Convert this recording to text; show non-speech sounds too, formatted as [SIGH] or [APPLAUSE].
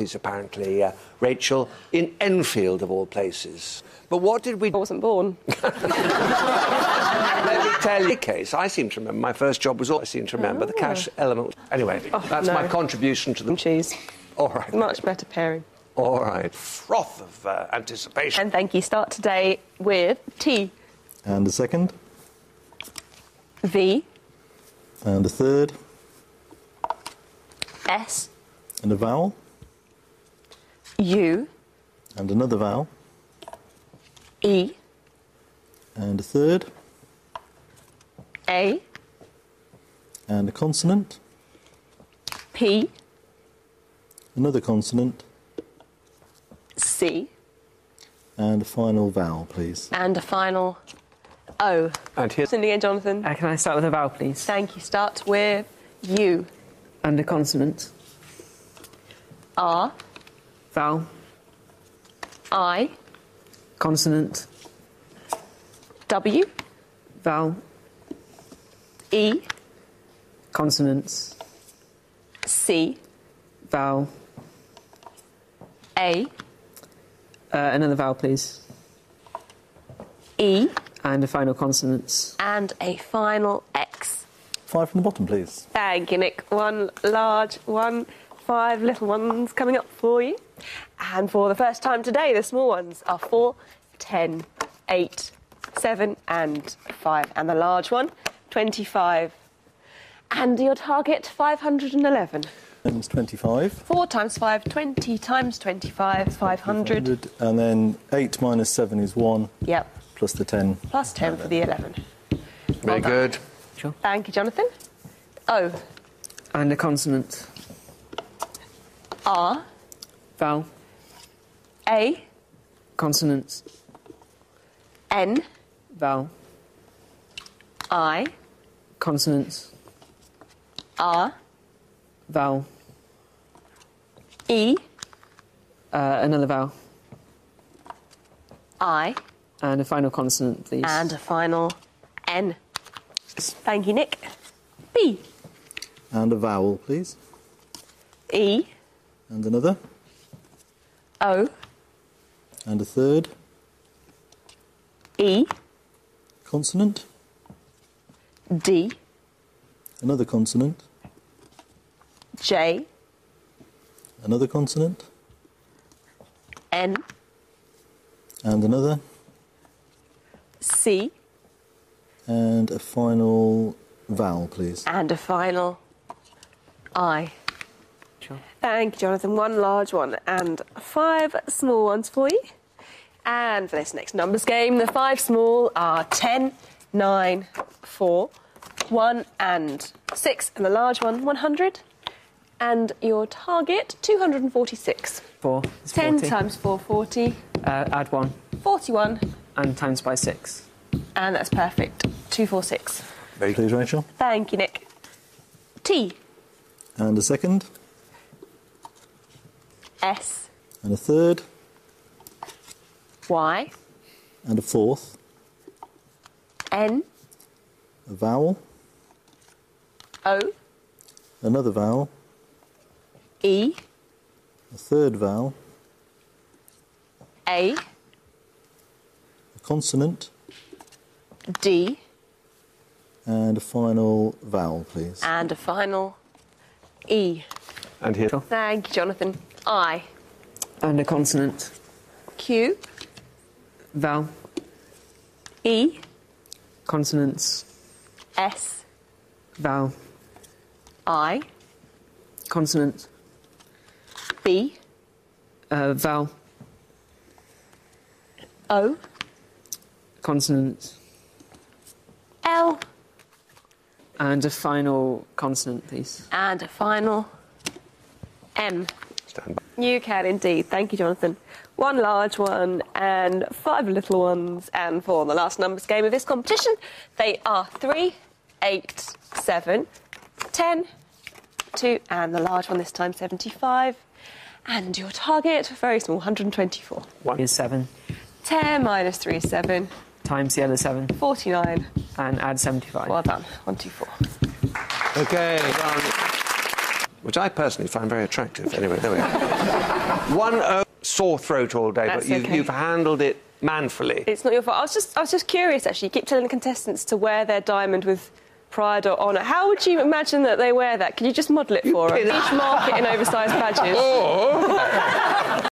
is apparently uh, Rachel in Enfield, of all places. But what did we... I wasn't born. [LAUGHS] Let me tell you, case. I seem to remember my first job was all I seem to remember the cash element. Anyway, that's no. my contribution to the. Cheese. All right. Much better pairing. All right. Froth of uh, anticipation. And thank you. Start today with T, And the second. V, And the third. S, And a vowel. U, And another vowel. E, And a third. A, And a consonant. P, Another consonant. C, And a final vowel, please. and a final O. And here's Cindy and Jonathan. Uh, can I start with a vowel, please? Thank you. Start with U, And a consonant. R, Vowel. I, Consonant. W, Vowel. E, Consonants. C, Vowel. A, Uh, another vowel, please. E, And a final consonant. and a final X. Five from the bottom, please. Thank you, Nick. One large, one, five little ones coming up for you. And for the first time today, the small ones are four, ten, eight, seven, and five. And the large one, 25. And your target, 511. Times 25. 4 times 5, 20 times 25, 500. And then 8 minus 7 is 1, Yep, plus the 10. plus 10 for the 11. very done. good. Sure. Thank you, Jonathan. O, And a consonant. R, Vowel. A, Consonants. N, Vowel. I, Consonants. R, Vowel. E, Uh, another vowel. I, And a final consonant, please. and a final N. Thank you, Nick. B, And a vowel, please. E, And another. O, And a third. E, Consonant. D, Another consonant. J, Another consonant. N, And another. C, And a final vowel, please. and a final I. Sure. Thank you, Jonathan. One large one and five small ones for you. And for this next numbers game, the five small are 10, 9, 4, 1, and 6, and the large one, 100. And your target, 246. Four. 10 40. times 440, Uh, add one. 41, And times by six. and that's perfect. 246. Very Please, Rachel. Thank you, Nick. T, And a second. S, And a third. Y, And a fourth. N, A vowel. O, Another vowel. E, A third vowel. A, A consonant. D, And a final vowel, please. and a final E. And here. Sure. Thank you, Jonathan. I, And a consonant. Q, Vowel. E, Consonants. S, Vowel. I, Consonant. B, Uh, vowel. O, Consonant. L, And a final consonant, please. and a final M. Stand by. You can indeed. Thank you, Jonathan. One large one and five little ones. And for the last numbers game of this competition, they are three, eight, seven, ten, two, and the large one this time, 75. And your target, very small, 124. One Is seven. 10 minus 3 is 7, Times the other seven. 49. And add 75. Well done. 124. Okay. Which I personally find very attractive. Anyway, there we are. [LAUGHS] 1 uh, sore throat all day, That's but you, okay. you've handled it manfully. It's not your fault. I was just, I was just curious. Actually, you keep telling the contestants to wear their diamond with pride or honour. How would you imagine that they wear that? Can you just model it for us? Each market in oversized [LAUGHS] badges. Oh! [LAUGHS]